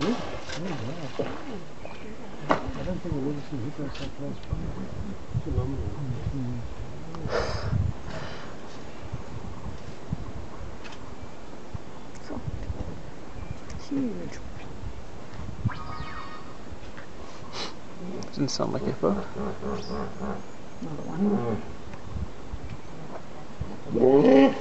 I don't think I've ever seen hippos so close. Phenomenal. Huge. Doesn't sound like hippo. Another one.